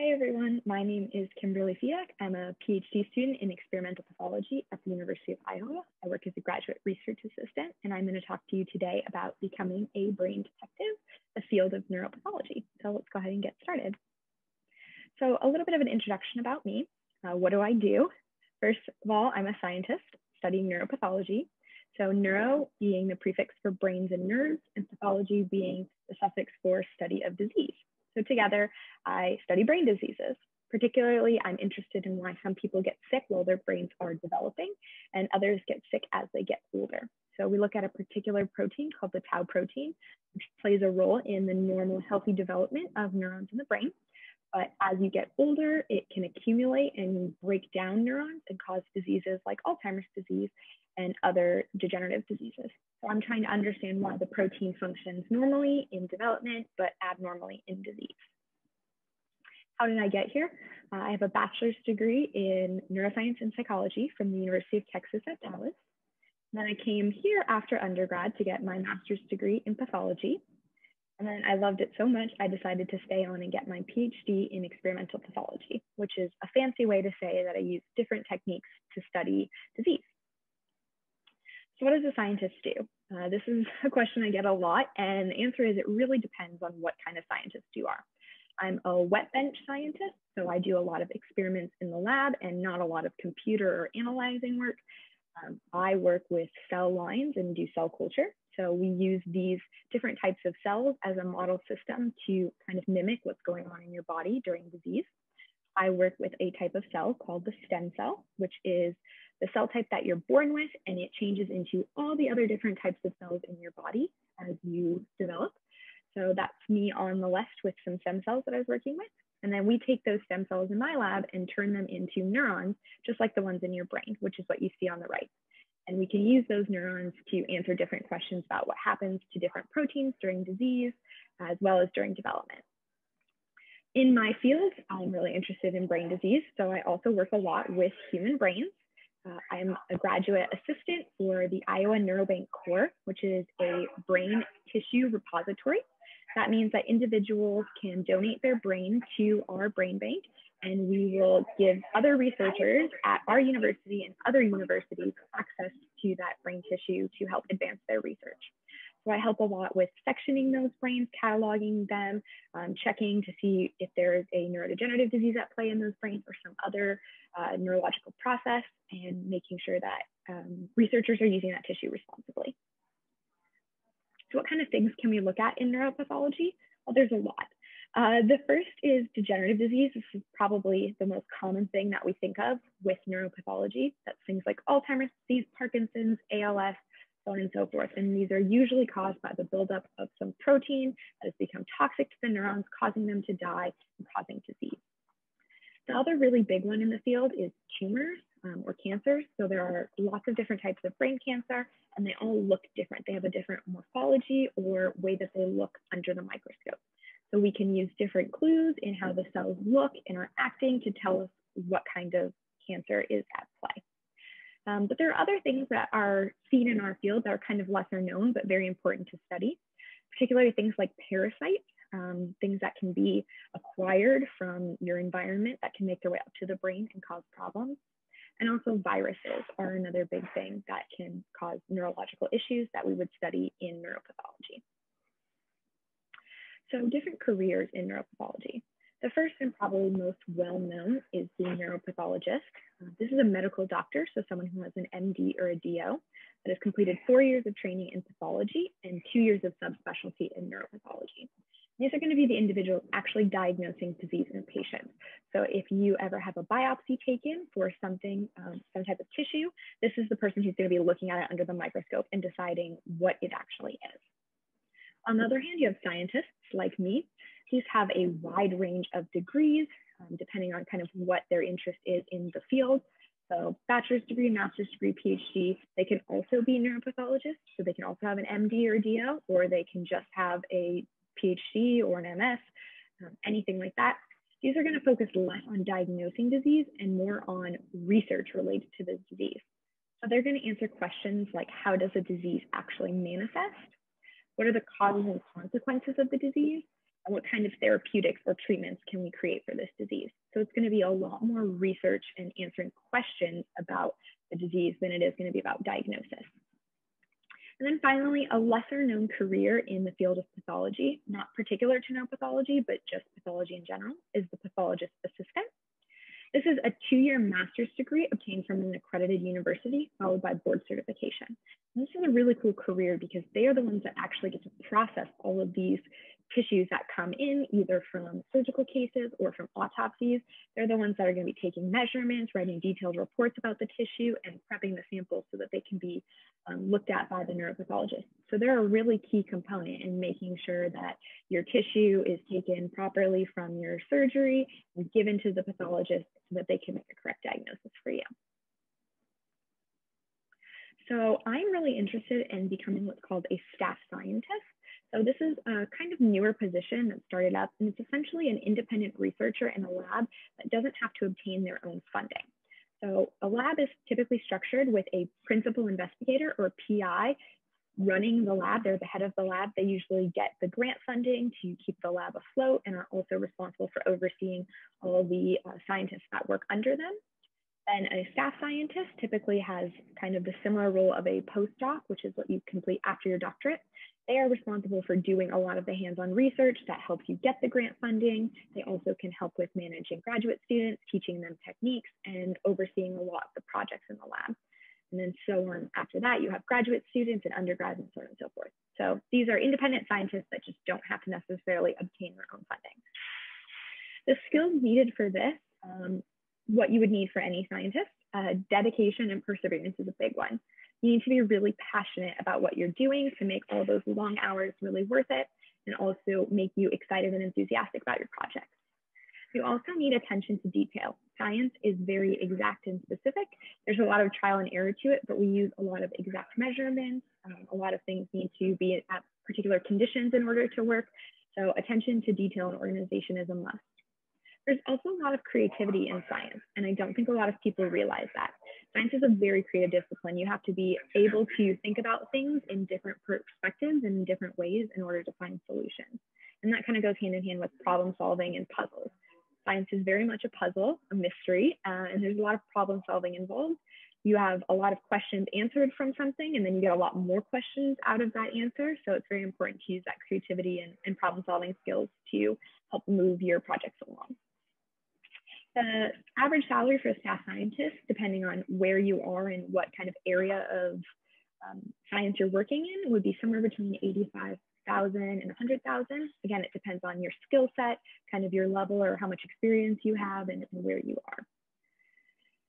Hi, everyone. My name is Kimberly Fiock. I'm a PhD student in experimental pathology at the University of Iowa. I work as a graduate research assistant, and I'm going to talk to you today about becoming a brain detective, a field of neuropathology. So let's go ahead and get started. So a little bit of an introduction about me. Uh, what do I do? First of all, I'm a scientist studying neuropathology. So neuro being the prefix for brains and nerves, and pathology being the suffix for study of disease. So together, I study brain diseases. Particularly, I'm interested in why some people get sick while their brains are developing and others get sick as they get older. So we look at a particular protein called the tau protein, which plays a role in the normal healthy development of neurons in the brain. But as you get older, it can accumulate and break down neurons and cause diseases like Alzheimer's disease and other degenerative diseases. So I'm trying to understand why the protein functions normally in development, but abnormally in disease. How did I get here? Uh, I have a bachelor's degree in neuroscience and psychology from the University of Texas at Dallas. Then I came here after undergrad to get my master's degree in pathology. And then I loved it so much, I decided to stay on and get my PhD in experimental pathology, which is a fancy way to say that I use different techniques to study disease. So what does a scientist do? Uh, this is a question I get a lot, and the answer is it really depends on what kind of scientist you are. I'm a wet bench scientist, so I do a lot of experiments in the lab and not a lot of computer or analyzing work. Um, I work with cell lines and do cell culture. So we use these different types of cells as a model system to kind of mimic what's going on in your body during disease. I work with a type of cell called the stem cell, which is the cell type that you're born with, and it changes into all the other different types of cells in your body as you develop. So that's me on the left with some stem cells that I was working with. And then we take those stem cells in my lab and turn them into neurons, just like the ones in your brain, which is what you see on the right. And we can use those neurons to answer different questions about what happens to different proteins during disease, as well as during development. In my field, I'm really interested in brain disease, so I also work a lot with human brains. Uh, I'm a graduate assistant for the Iowa Neurobank Core, which is a brain tissue repository. That means that individuals can donate their brain to our brain bank, and we will give other researchers at our university and other universities access to that brain tissue to help advance their research. So I help a lot with sectioning those brains, cataloging them, um, checking to see if there is a neurodegenerative disease at play in those brains or some other uh, neurological process, and making sure that um, researchers are using that tissue responsibly. So what kind of things can we look at in neuropathology? Well, there's a lot. Uh, the first is degenerative disease. This is probably the most common thing that we think of with neuropathology. That's things like Alzheimer's disease, Parkinson's, ALS, so on and so forth. And these are usually caused by the buildup of some protein that has become toxic to the neurons, causing them to die and causing disease. The other really big one in the field is tumors um, or cancers. So there are lots of different types of brain cancer, and they all look different. They have a different morphology or way that they look under the microscope. So we can use different clues in how the cells look and are acting to tell us what kind of cancer is at play. Um, but there are other things that are seen in our field that are kind of lesser known, but very important to study, particularly things like parasites, um, things that can be acquired from your environment that can make their way up to the brain and cause problems. And also viruses are another big thing that can cause neurological issues that we would study in neuropathology. So different careers in neuropathology. The first and probably most well known is the neuropathologist. Uh, this is a medical doctor, so someone who has an MD or a DO that has completed four years of training in pathology and two years of subspecialty in neuropathology. These are going to be the individuals actually diagnosing disease in a patient. So if you ever have a biopsy taken for something, um, some type of tissue, this is the person who's going to be looking at it under the microscope and deciding what it actually is. On the other hand, you have scientists like me these have a wide range of degrees, um, depending on kind of what their interest is in the field. So bachelor's degree, master's degree, PhD, they can also be neuropathologists. So they can also have an MD or DO, or they can just have a PhD or an MS, um, anything like that. These are gonna focus less on diagnosing disease and more on research related to the disease. So they're gonna answer questions like how does a disease actually manifest? What are the causes and consequences of the disease? and what kind of therapeutics or treatments can we create for this disease. So it's going to be a lot more research and answering questions about the disease than it is going to be about diagnosis. And then finally, a lesser known career in the field of pathology, not particular to neuropathology, but just pathology in general, is the pathologist assistant. This is a two-year master's degree obtained from an accredited university, followed by board certification. And this is a really cool career because they are the ones that actually get to process all of these tissues that come in either from surgical cases or from autopsies. They're the ones that are going to be taking measurements, writing detailed reports about the tissue, and prepping the samples so that they can be um, looked at by the neuropathologist. So they're a really key component in making sure that your tissue is taken properly from your surgery and given to the pathologist so that they can make a correct diagnosis for you. So I'm really interested in becoming what's called a staff scientist. So this is a kind of newer position that started up, and it's essentially an independent researcher in a lab that doesn't have to obtain their own funding. So a lab is typically structured with a principal investigator or PI running the lab. They're the head of the lab. They usually get the grant funding to keep the lab afloat and are also responsible for overseeing all the uh, scientists that work under them. And a staff scientist typically has kind of the similar role of a postdoc, which is what you complete after your doctorate. They are responsible for doing a lot of the hands-on research that helps you get the grant funding. They also can help with managing graduate students, teaching them techniques, and overseeing a lot of the projects in the lab. And then so on after that, you have graduate students and undergrads and so on and so forth. So these are independent scientists that just don't have to necessarily obtain their own funding. The skills needed for this, um, what you would need for any scientist, uh, dedication and perseverance is a big one. You need to be really passionate about what you're doing to make all those long hours really worth it and also make you excited and enthusiastic about your projects. You also need attention to detail. Science is very exact and specific. There's a lot of trial and error to it, but we use a lot of exact measurements. Um, a lot of things need to be at particular conditions in order to work. So attention to detail and organization is a must. There's also a lot of creativity in science, and I don't think a lot of people realize that. Science is a very creative discipline. You have to be able to think about things in different perspectives and in different ways in order to find solutions. And that kind of goes hand in hand with problem solving and puzzles. Science is very much a puzzle, a mystery, uh, and there's a lot of problem solving involved. You have a lot of questions answered from something, and then you get a lot more questions out of that answer. So it's very important to use that creativity and, and problem solving skills to help move your projects along. The average salary for a staff scientist, depending on where you are and what kind of area of um, science you're working in, would be somewhere between 85,000 and 100,000. Again, it depends on your skill set, kind of your level or how much experience you have and, and where you are.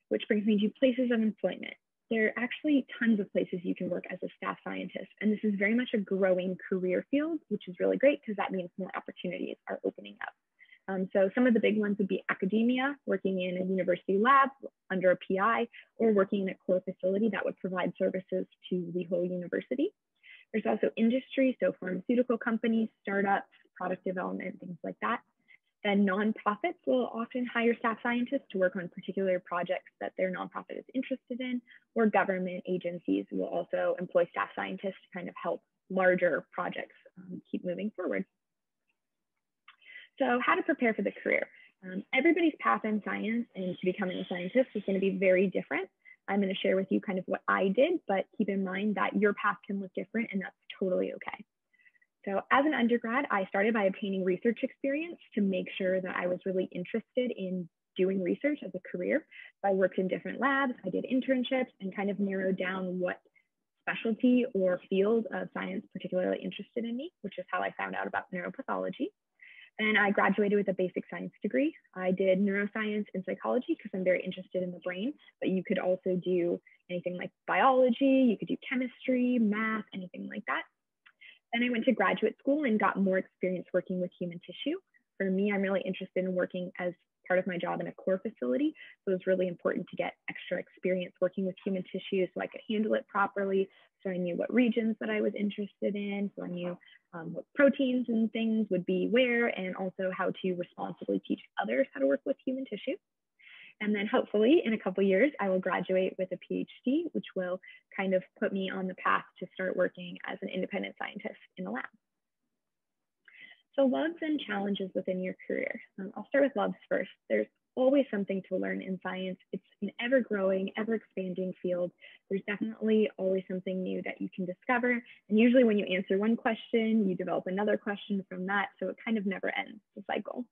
Which brings me to places of employment. There are actually tons of places you can work as a staff scientist, and this is very much a growing career field, which is really great because that means more opportunities are opening up. Um, so some of the big ones would be academia, working in a university lab under a PI, or working in a core facility that would provide services to the whole university. There's also industry, so pharmaceutical companies, startups, product development, things like that. Then nonprofits will often hire staff scientists to work on particular projects that their nonprofit is interested in, or government agencies will also employ staff scientists to kind of help larger projects um, keep moving forward. So how to prepare for the career. Um, everybody's path in science and to becoming a scientist is going to be very different. I'm going to share with you kind of what I did, but keep in mind that your path can look different and that's totally okay. So as an undergrad, I started by obtaining research experience to make sure that I was really interested in doing research as a career. So I worked in different labs, I did internships and kind of narrowed down what specialty or field of science particularly interested in me, which is how I found out about neuropathology. And I graduated with a basic science degree. I did neuroscience and psychology because I'm very interested in the brain, but you could also do anything like biology, you could do chemistry, math, anything like that. Then I went to graduate school and got more experience working with human tissue. For me, I'm really interested in working as part of my job in a core facility. So it was really important to get extra experience working with human tissue so I could handle it properly. So I knew what regions that I was interested in. So I knew um, what proteins and things would be where, and also how to responsibly teach others how to work with human tissue. And then hopefully in a couple years, I will graduate with a PhD, which will kind of put me on the path to start working as an independent scientist in the lab. So loves and challenges within your career. Um, I'll start with loves first. There's always something to learn in science. It's an ever growing, ever expanding field. There's definitely always something new that you can discover. And usually when you answer one question, you develop another question from that. So it kind of never ends the cycle.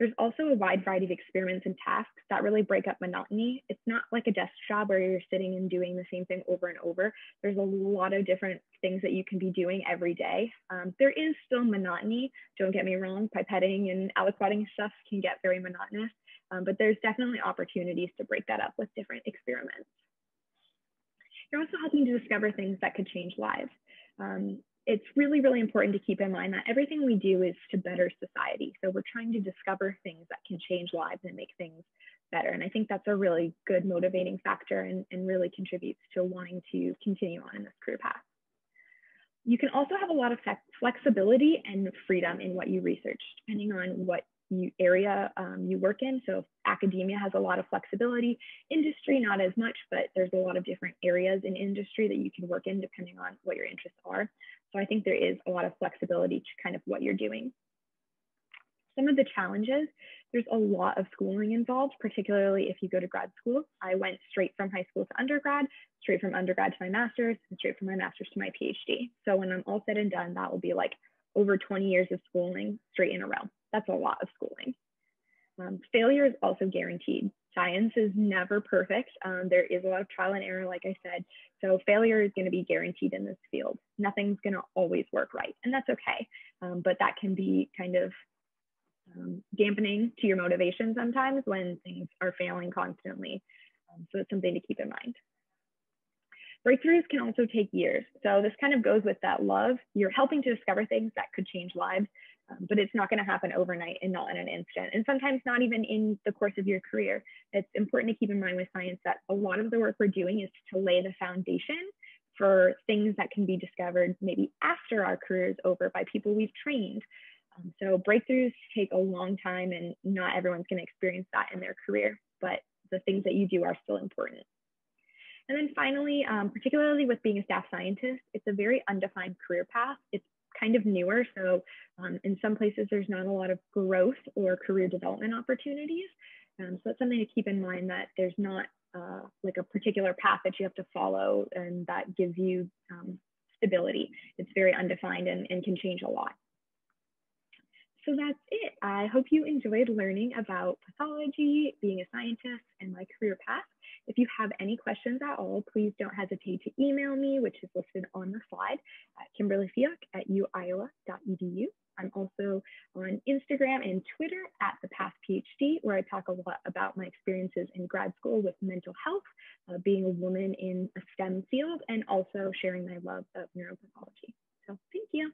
There's also a wide variety of experiments and tasks that really break up monotony. It's not like a desk job where you're sitting and doing the same thing over and over. There's a lot of different things that you can be doing every day. Um, there is still monotony, don't get me wrong, pipetting and aliquoting stuff can get very monotonous, um, but there's definitely opportunities to break that up with different experiments. You're also helping to discover things that could change lives. Um, it's really, really important to keep in mind that everything we do is to better society. So we're trying to discover things that can change lives and make things better. And I think that's a really good motivating factor and, and really contributes to wanting to continue on in this career path. You can also have a lot of flexibility and freedom in what you research, depending on what you, area um, you work in. So academia has a lot of flexibility, industry not as much, but there's a lot of different areas in industry that you can work in depending on what your interests are. So I think there is a lot of flexibility to kind of what you're doing. Some of the challenges, there's a lot of schooling involved, particularly if you go to grad school. I went straight from high school to undergrad, straight from undergrad to my master's, and straight from my master's to my PhD. So when I'm all said and done, that will be like over 20 years of schooling straight in a row. That's a lot of schooling. Um, failure is also guaranteed. Science is never perfect. Um, there is a lot of trial and error, like I said. So failure is going to be guaranteed in this field. Nothing's going to always work right, and that's okay. Um, but that can be kind of um, dampening to your motivation sometimes when things are failing constantly. Um, so it's something to keep in mind. Breakthroughs can also take years. So this kind of goes with that love. You're helping to discover things that could change lives, um, but it's not going to happen overnight and not in an instant. And sometimes not even in the course of your career. It's important to keep in mind with science that a lot of the work we're doing is to lay the foundation for things that can be discovered maybe after our career is over by people we've trained. Um, so breakthroughs take a long time and not everyone's going to experience that in their career, but the things that you do are still important. And then finally, um, particularly with being a staff scientist, it's a very undefined career path. It's kind of newer. So um, in some places, there's not a lot of growth or career development opportunities. Um, so it's something to keep in mind that there's not uh, like a particular path that you have to follow and that gives you um, stability. It's very undefined and, and can change a lot. So that's it. I hope you enjoyed learning about pathology, being a scientist, and my career path. If you have any questions at all, please don't hesitate to email me, which is listed on the slide at kimberlyfiock at uiowa.edu. I'm also on Instagram and Twitter at the Path PhD, where I talk a lot about my experiences in grad school with mental health, uh, being a woman in a STEM field, and also sharing my love of neuropathology. So thank you.